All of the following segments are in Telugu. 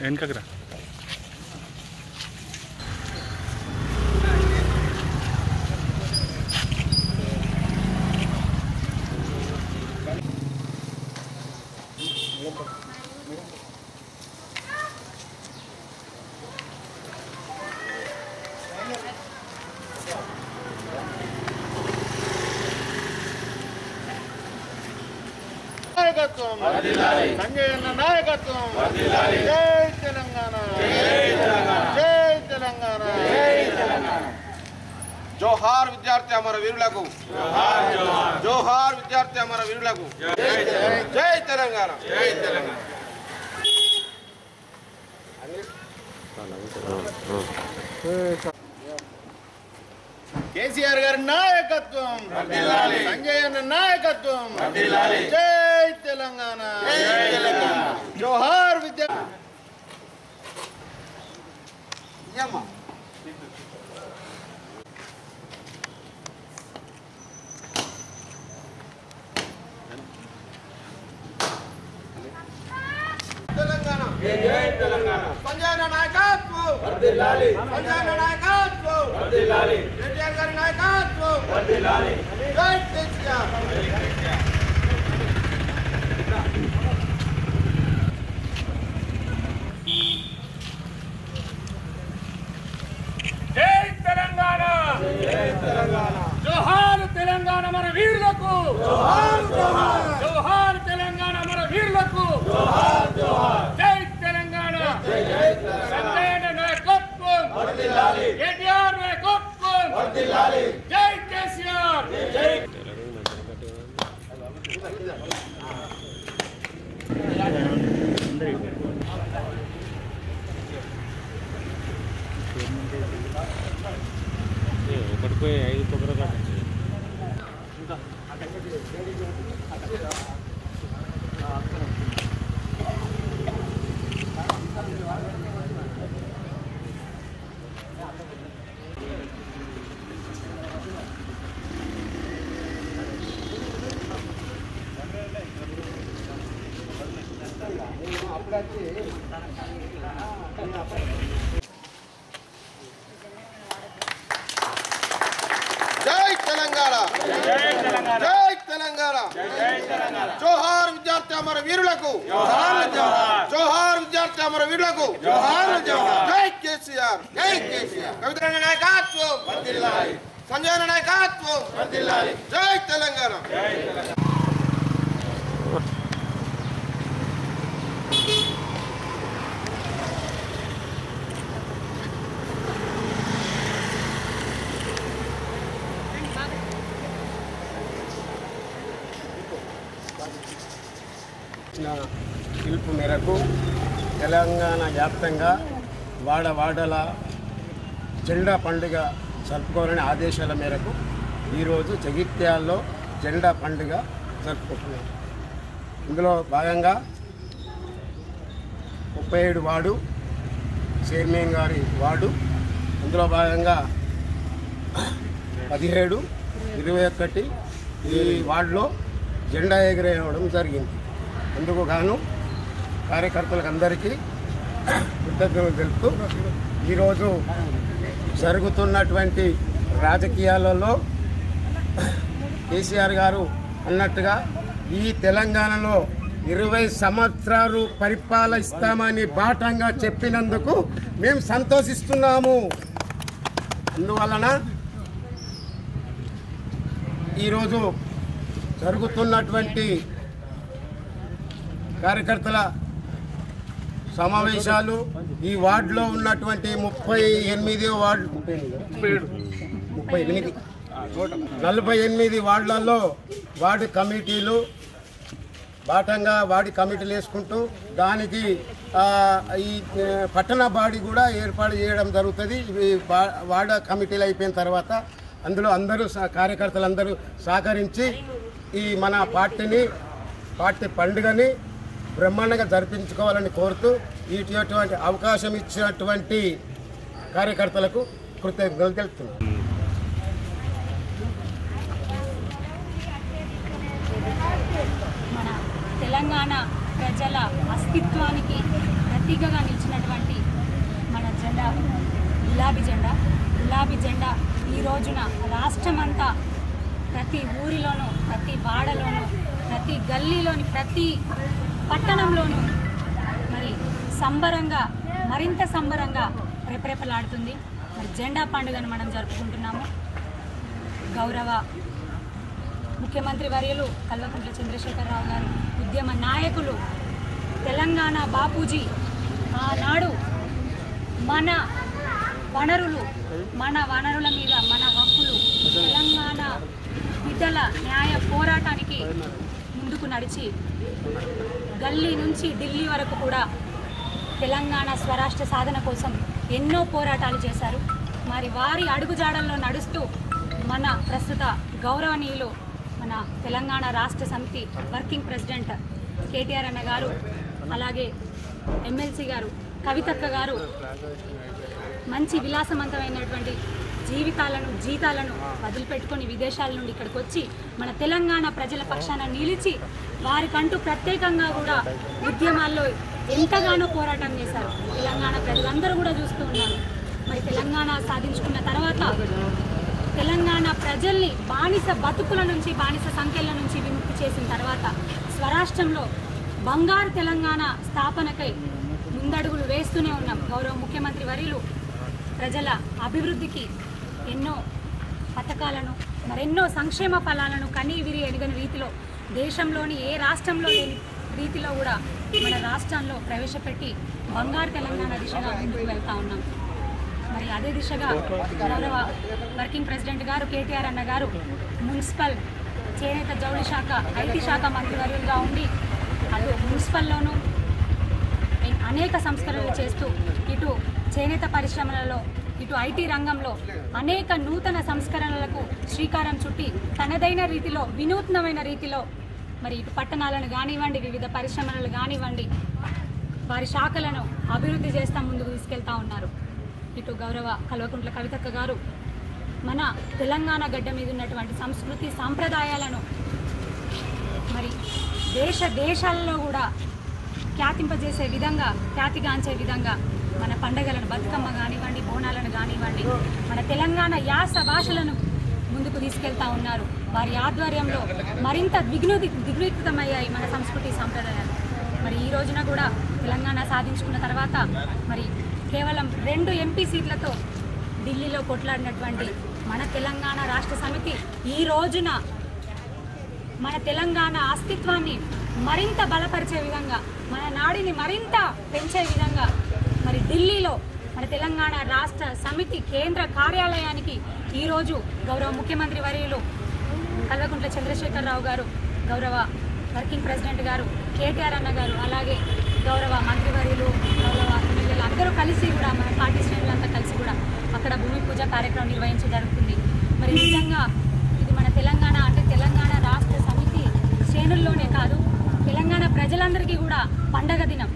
एन का करा। నాయకత్వం. సంజయ్ అన్న నాయకత్వం. జై తెలంగాణ. జై తెలంగాణ. జోహార్ విద్యార్థి అమర వీరులకు. జోహార్ విద్యార్థి అమర వీరులకు. జై తెలంగాణ. కేసీఆర్ గారి నాయకత్వం. సంజయ్ అన్న నాయకత్వం. జై తెలంగాణ. జోహార్ విద్యా తెలంగాణ. జై తెలంగాణ. సంజయ్ నాయకత్వం. సంజయ్ నాయకత్వం. కేటీఆర్ గారి నాయకత్వం. జై కేసీఆర్ జై తెలంగాణ జోహార్ తెలంగాణ మన వీరులకు జోహార్ తెలంగాణ మన వీరులకు జై తెలంగాణ సంజయ్ నాయకత్వం కేటీఆర్ నాయకత్వం జై కేసీఆర్ ఒకటిపోయి ఐదు కొబ్బరి కావచ్చు జై తెలంగాణ జై తెలంగాణ జోహార్ విద్యార్థి అమర వీరులకు. జోహార్ విద్యార్థి అమర వీరులకు. జై కేసీఆర్. జై కేసీఆర్. కవితరంగ నాయకత్వం. సంజయ్ నాయకత్వం. జై తెలంగాణ ఇచ్చిన పిలుపు మేరకు తెలంగాణ వ్యాప్తంగా వాడ వాడల జెండా పండుగ జరుపుకోవాలనే ఆదేశాల మేరకు ఈరోజు జగిత్యాల్లో జెండా పండుగ జరుపుకుంటున్నాం. ఇందులో భాగంగా ముప్పై ఏడు వార్డు చైర్మన్ గారి వార్డు ఇందులో భాగంగా పదిహేడు ఇరవై ఒకటి ఈ వార్డులో జెండా ఎగరేయడం జరిగింది. అందుకు గాను కార్యకర్తలకు అందరికీ కృతజ్ఞతలు తెలుపుతూ ఈరోజు జరుగుతున్నటువంటి రాజకీయాలలో కేసీఆర్ గారు అన్నట్టుగా ఈ తెలంగాణలో ఇరవై సంవత్సరాలు పరిపాలిస్తామని బాటంగా చెప్పినందుకు మేము సంతోషిస్తున్నాము. అందువలన ఈరోజు జరుగుతున్నటువంటి కార్యకర్తల సమావేశాలు ఈ వార్డులో ఉన్నటువంటి ముప్పై ఎనిమిది వార్డు ముప్పై ఎనిమిది నలభై ఎనిమిది వార్డులలో వార్డు కమిటీలు బాటంగా వాడి కమిటీలు వేసుకుంటూ దానికి ఈ పట్టణ బాడీ కూడా ఏర్పాటు చేయడం జరుగుతుంది. ఇవి బా- వార్డు కమిటీలు అయిపోయిన తర్వాత అందులో అందరూ సహ- కార్యకర్తలందరూ సహకరించి ఈ మన పార్టీని పార్టీ పండుగని బ్రహ్మాండంగా జరిపించుకోవాలని కోరుతూ ఇటువంటి అవకాశం ఇచ్చినటువంటి కార్యకర్తలకు కృతజ్ఞతలు తెలుపుతున్నాను మన తెలంగాణ ప్రజల అస్తిత్వానికి ప్రతీకగా నిలిచినటువంటి మన జెండా గులాబీ జెండా. గులాబీ జెండా ఈ రోజున రాష్ట్రమంతా ప్రతి ఊరిలోనూ ప్రతి వాడలోనూ ప్రతి గల్లీలోని ప్రతి పట్టణంలోనూ మరి సంబరంగా మరింత సంబరంగా రెపరెపలాడుతుంది. మరి జెండా పండుగను మనం జరుపుకుంటున్నాము. గౌరవ ముఖ్యమంత్రి వర్యులు కల్వకుంట్ల చంద్రశేఖరరావు గారు ఉద్యమ నాయకులు తెలంగాణ బాపూజీ ఆనాడు మన వనరులు మన వనరుల మీద మన హక్కులు తెలంగాణ బిడ్డల న్యాయ పోరాటానికి ముందుకు నడిచి గల్లీ నుంచి ఢిల్లీ వరకు కూడా తెలంగాణ స్వరాష్ట్ర సాధన కోసం ఎన్నో పోరాటాలు చేశారు. మరి వారి అడుగుజాడల్లో నడుస్తూ మన ప్రస్తుత గౌరవనీయులు మన తెలంగాణ రాష్ట్ర సమితి వర్కింగ్ ప్రెసిడెంట్ కేటీఆర్ అన్న గారు అలాగే ఎమ్మెల్సీ గారు కవితక్క గారు మంచి విలాసవంతమైనటువంటి జీవితాలను జీతాలను వదిలిపెట్టుకొని విదేశాల నుండి ఇక్కడికి వచ్చి మన తెలంగాణ ప్రజల పక్షాన నిలిచి వారికంటూ ప్రత్యేకంగా కూడా ఉద్యమాల్లో ఎంతగానో పోరాటం చేశారు. తెలంగాణ ప్రజలందరూ కూడా చూస్తూ ఉన్నారు. మరి తెలంగాణ సాధించుకున్న తర్వాత తెలంగాణ ప్రజల్ని బానిస బతుకుల నుంచి బానిస సంఖ్యల నుంచి విముక్తి చేసిన తర్వాత స్వరాష్ట్రంలో బంగారు తెలంగాణ స్థాపనకై ముందడుగులు వేస్తూనే ఉన్నాం. గౌరవ ముఖ్యమంత్రి వర్యులు ప్రజల అభివృద్ధికి ఎన్నో పథకాలను మరెన్నో సంక్షేమ ఫలాలను కనీ విరి ఎరుగని రీతిలో దేశంలోని ఏ రాష్ట్రంలో లేని రీతిలో కూడా మన రాష్ట్రంలో ప్రవేశపెట్టి బంగారు తెలంగాణ దిశగా ముందుకు వెళ్తా ఉన్నాం. మరి అదే దిశగా గౌరవ వర్కింగ్ ప్రెసిడెంట్ గారు కేటీఆర్ అన్న గారు మున్సిపల్ చేనేత జౌళి శాఖ ఐటీ శాఖ మంత్రివర్యులుగా ఉండి అటు మున్సిపల్లోనూ అనేక సంస్కరణలు చేస్తూ ఇటు చేనేత పరిశ్రమలలో ఇటు ఐటీ రంగంలో అనేక నూతన సంస్కరణలకు శ్రీకారం చుట్టి తనదైన రీతిలో వినూత్నమైన రీతిలో మరి ఇటు పట్టణాలను కానివ్వండి వివిధ పరిశ్రమలను కానివ్వండి వారి శాఖలను అభివృద్ధి చేస్తా ముందుకు తీసుకెళ్తా ఉన్నారు. ఇటు గౌరవ కల్వకుంట్ల కవితక్క గారు మన తెలంగాణ గడ్డ మీద ఉన్నటువంటి సంస్కృతి సాంప్రదాయాలను మరి దేశ దేశాలలో కూడా ఖ్యాతింపజేసే విధంగా ఖ్యాతిగాంచే విధంగా మన పండగలను బతుకమ్మ కానివ్వండి బోనాలను కానివ్వండి మన తెలంగాణ యాస భాషలను ముందుకు తీసుకెళ్తా ఉన్నారు. వారి ఆధ్వర్యంలో మరింత దిగ్ను దిగ్విక్తమయ్యాయి మన సంస్కృతి సాంప్రదాయాలు. మరి ఈ రోజున కూడా తెలంగాణ సాధించుకున్న తర్వాత మరి కేవలం రెండు ఎంపీ సీట్లతో ఢిల్లీలో కొట్లాడినటువంటి మన తెలంగాణ రాష్ట్ర సమితి ఈ రోజున మన తెలంగాణ అస్తిత్వాన్ని మరింత బలపరిచే విధంగా మన నాడిని మరింత పెంచే విధంగా మరి ఢిల్లీలో మన తెలంగాణ రాష్ట్ర సమితి కేంద్ర కార్యాలయానికి ఈరోజు గౌరవ ముఖ్యమంత్రి వర్యులు కల్వకుంట్ల చంద్రశేఖరరావు గారు గౌరవ వర్కింగ్ ప్రెసిడెంట్ గారు కేటీఆర్ అన్న గారు అలాగే గౌరవ మంత్రివర్యులు గౌరవ ఎమ్మెల్యేలు అందరూ కలిసి కూడా మన పార్టీ శ్రేణులంతా కలిసి కూడా అక్కడ భూమి పూజ కార్యక్రమం నిర్వహించడం జరుగుతుంది. మరి నిజంగా ఇది మన తెలంగాణ అంటే తెలంగాణ రాష్ట్ర సమితి శ్రేణుల్లోనే కాదు తెలంగాణ ప్రజలందరికీ కూడా పండగ దినం.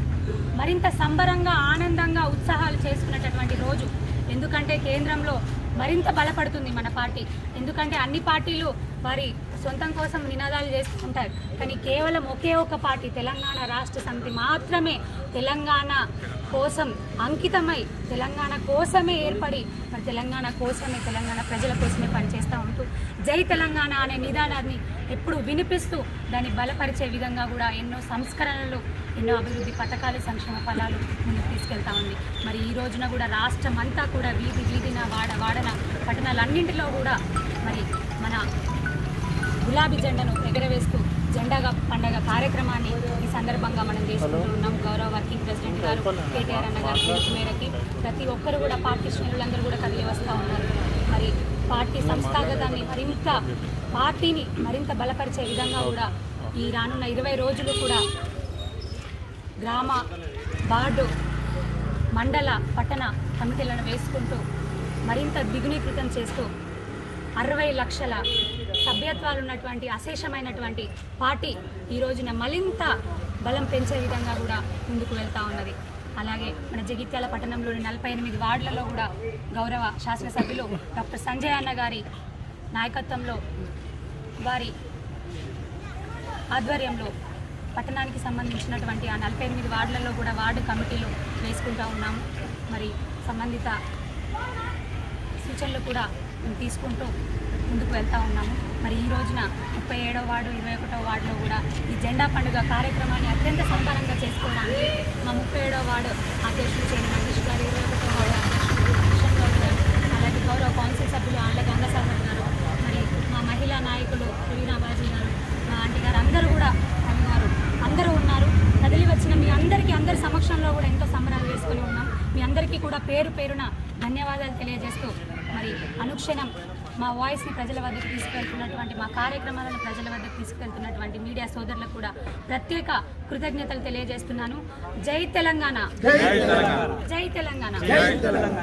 మరింత సంబరంగా ఆనందంగా ఉత్సాహాలు చేసుకునేటటువంటి రోజు. ఎందుకంటే కేంద్రంలో మరింత బలపడుతుంది మన పార్టీ. ఎందుకంటే అన్ని పార్టీలు వారి సొంతం కోసం నినాదాలు చేసుకుంటారు. కానీ కేవలం ఒకే ఒక పార్టీ తెలంగాణ రాష్ట్ర సమితి మాత్రమే తెలంగాణ కోసం అంకితమై తెలంగాణ కోసమే ఏర్పడి మరి తెలంగాణ కోసమే తెలంగాణ ప్రజల కోసమే పనిచేస్తూ ఉంటూ జై తెలంగాణ అనే నిదానాన్ని ఎప్పుడు వినిపిస్తూ దాన్ని బలపరిచే విధంగా కూడా ఎన్నో సంస్కరణలు ఎన్నో అభివృద్ధి పథకాలు సంక్షేమ ఫలాలు ముందుకు తీసుకెళ్తా ఉంది. మరి ఈ రోజున కూడా రాష్ట్రం అంతా కూడా వీధి వీధిన వాడ వాడన పట్టణాలన్నింటిలో కూడా మరి మన గులాబీ జెండాను ఎగరవేస్తూ జెండాగా పండగ కార్యక్రమాన్ని ఈ సందర్భంగా మనం చేసుకుంటూ ఉన్నాం. గౌరవ వర్కింగ్ ప్రెసిడెంట్ గారు కేటీఆర్ అన్న గారి పిలుపు మేరకి ప్రతి ఒక్కరు కూడా పార్టీ శ్రేణులందరూ కూడా కదిలి వస్తూ ఉన్నారు. మరి పార్టీ సంస్థాగతాన్ని మరింత పార్టీని మరింత బలపరిచే విధంగా కూడా ఈ రానున్న ఇరవై రోజులు కూడా గ్రామ వార్డు మండల పట్టణ కమిటీలను వేసుకుంటూ మరింత ద్విగుణీకృతం చేస్తూ అరవై లక్షల సభ్యత్వాలు ఉన్నటువంటి అశేషమైనటువంటి పార్టీ ఈ రోజున మరింత బలం పెంచే విధంగా కూడా ముందుకు వెళ్తూ ఉన్నది. అలాగే మన జగిత్యాల పట్టణంలోని నలభై ఎనిమిది వార్డులలో కూడా గౌరవ శాసనసభ్యులు డాక్టర్ సంజయ్ అన్న గారి నాయకత్వంలో వారి ఆధ్వర్యంలో పట్టణానికి సంబంధించినటువంటి ఆ నలభై ఎనిమిది వార్డులలో కూడా వార్డు కమిటీలు వేసుకుంటూ ఉన్నాము. మరి సంబంధిత సూచనలు కూడా తీసుకుంటూ ముందుకు వెళ్తూ ఉన్నాము. మరి ఈ రోజున ముప్పై ఏడో వార్డు ఇరవై ఒకటో వార్డులో కూడా ఈ జెండా పండుగ కార్యక్రమాన్ని అత్యంత సంబరంగా చేసుకోవడానికి మా ముప్పై ఏడో వార్డు అధ్యక్షులు చేయని మహేష్ గారు ఇరవై ఒకటో వార్డు అధ్యక్షులు కిషన్ గౌడ్ గారు అలాగే గౌరవ కౌన్సిల్ సభ్యులు ఆళ్ళ గంగసాగర్ గారు మరి మా మహిళా నాయకులు రవీనాబాజీ గారు మా ఆంటీ గారు అందరూ కూడా ఉన్నారు అందరూ ఉన్నారు. కదిలి వచ్చిన మీ అందరికీ అందరి సమక్షంలో కూడా ఎంతో సంబరాలు చేసుకుని ఉన్నాం. మీ అందరికీ కూడా పేరు పేరున ధన్యవాదాలు తెలియజేస్తూ మరి అనుక్షణం మా వాయిస్ని ప్రజల వద్దకు తీసుకెళ్తున్నటువంటి మా కార్యక్రమాలను ప్రజల వద్దకు తీసుకెళ్తున్నటువంటి మీడియా సోదరులకు కూడా ప్రత్యేక కృతజ్ఞతలు తెలియజేస్తున్నాను. జై తెలంగాణ. జై తెలంగాణ.